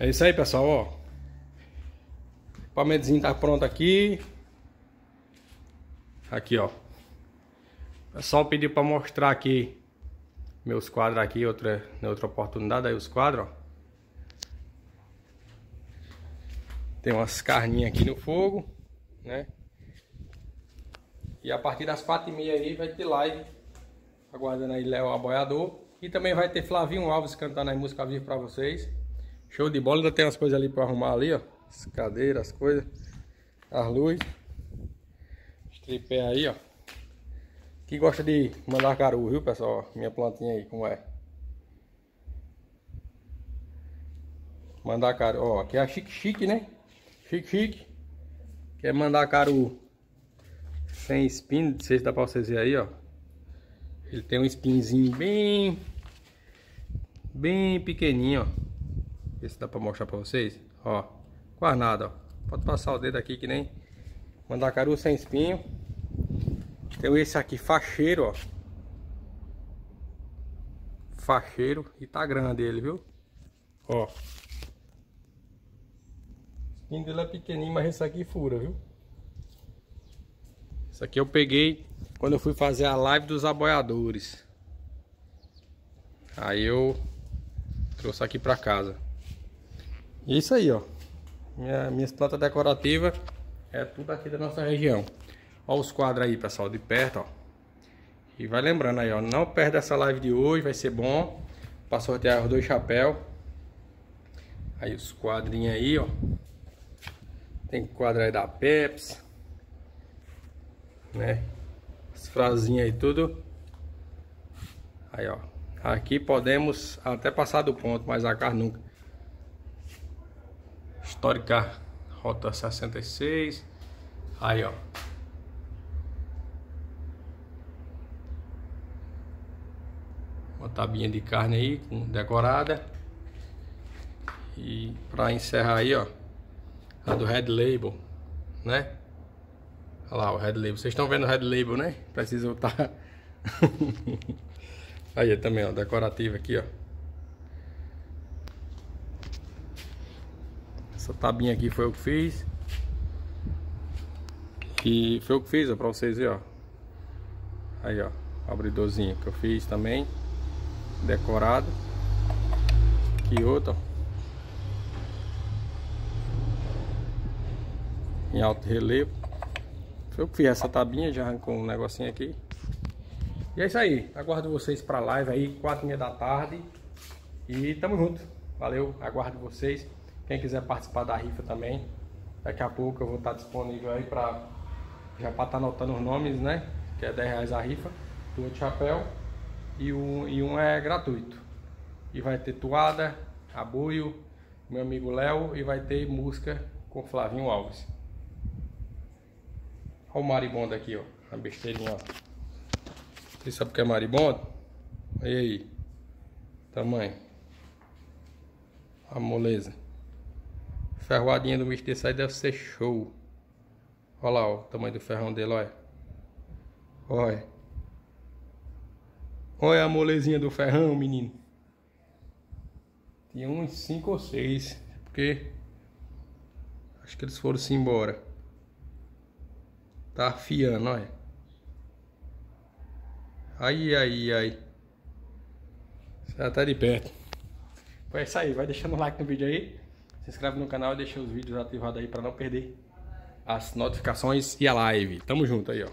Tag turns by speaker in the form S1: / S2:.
S1: É isso aí, pessoal, ó. O equipamentozinho tá pronto aqui. Aqui, ó. O pessoal pediu para mostrar aqui meus quadros aqui, outra, na outra oportunidade, aí os quadros, ó. Tem umas carninhas aqui no fogo, né? E a partir das quatro e meia aí vai ter live, aguardando aí Léo Aboiador. E também vai ter Flavinho Alves cantando aí música viva pra vocês. Show de bola, ainda tem umas coisas ali pra arrumar ali, ó. As cadeiras, as coisas. As luzes. Os tripé aí, ó. Que gosta de mandar caru, viu, pessoal? Minha plantinha aí, como é. Mandar caru, ó. Aqui é a chique chique, né? Chique chique. Quer mandar caru sem espinho, não sei se dá pra vocês verem aí, ó. Ele tem um espinzinho bem... Bem pequenininho, ó. Ver se dá pra mostrar pra vocês. Ó, quase nada, ó. Pode passar o dedo aqui que nem mandacaru sem espinho. Tem esse aqui, facheiro, ó. Facheiro. E tá grande ele, viu? Ó. O espinho dele é pequenininho, mas esse aqui fura, viu? Isso aqui eu peguei quando eu fui fazer a live dos aboiadores. Aí eu trouxe aqui pra casa. E isso aí, ó. Minha, minhas plantas decorativas é tudo aqui da nossa região. Olha os quadros aí, pessoal, de perto, ó. E vai lembrando aí, ó. Não perde essa live de hoje, vai ser bom. Pra sortear os dois chapéus. Aí os quadrinhos aí, ó. Tem quadro aí da Pepsi. Né? As frasinhas aí tudo. Aí, ó. Aqui podemos até passar do ponto, mas a carne nunca. Histórica Rota 66. Aí, ó. Uma tabinha de carne aí, decorada. E pra encerrar aí, ó. A do Red Label, né? Olha lá o Red Label. Vocês estão vendo o Red Label, né? Precisa estar... aí também, ó. Decorativo aqui, ó. Essa tabinha aqui foi o que fiz. E foi o que fiz, ó, pra vocês verem, ó. Aí, ó. Abridorzinho que eu fiz também. Decorado. Aqui outro, ó. Em alto relevo. Foi eu que fiz essa tabinha, já arrancou um negocinho aqui. E é isso aí. Aguardo vocês pra live aí, quatro e meia da tarde. E tamo junto. Valeu, aguardo vocês. Quem quiser participar da rifa também, daqui a pouco eu vou estar disponível aí para já para estar tá anotando os nomes, né? Que é 10 reais a rifa, do chapéu e um, e um é gratuito. E vai ter toada, apoio, meu amigo Léo e vai ter música com Flavinho Alves. Olha o maribondo aqui, ó. A besteirinha, ó. Você sabe o que é maribondo? Olha aí. Tamanho. A moleza. Ferroadinha do Mr. Sai deve ser show. Olha lá ó, o tamanho do ferrão dele, olha. Olha. Olha a molezinha do ferrão, menino. Tinha uns 5 ou 6. Porque acho que eles foram-se embora. Tá afiando, olha. Aí, aí, aí. Já tá de perto. Isso aí. Vai deixando o like no vídeo aí. Se inscreve no canal e deixa os vídeos ativados aí para não perder as notificações e a live. Tamo junto aí, ó.